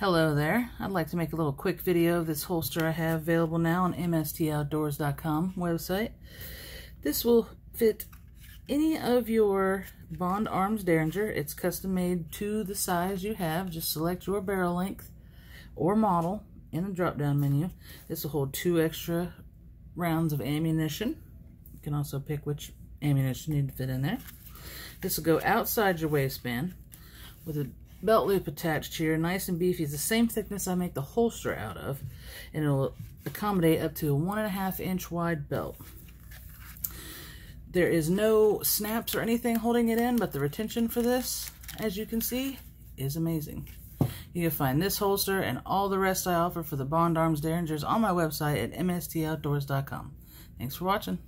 Hello there. I'd like to make a little quick video of this holster I have available now on mstoutdoors.com website. This will fit any of your Bond Arms Derringer. It's custom made to the size you have. Just select your barrel length or model in the drop down menu. This will hold two extra rounds of ammunition. You can also pick which ammunition you need to fit in there. This will go outside your waistband with a belt loop attached here, nice and beefy. It's the same thickness I make the holster out of, and it'll accommodate up to a one and a half inch wide belt. There is no snaps or anything holding it in, but the retention for this, as you can see, is amazing. You can find this holster and all the rest I offer for the Bond Arms Derringers on my website at mstoutdoors.com. Thanks for watching.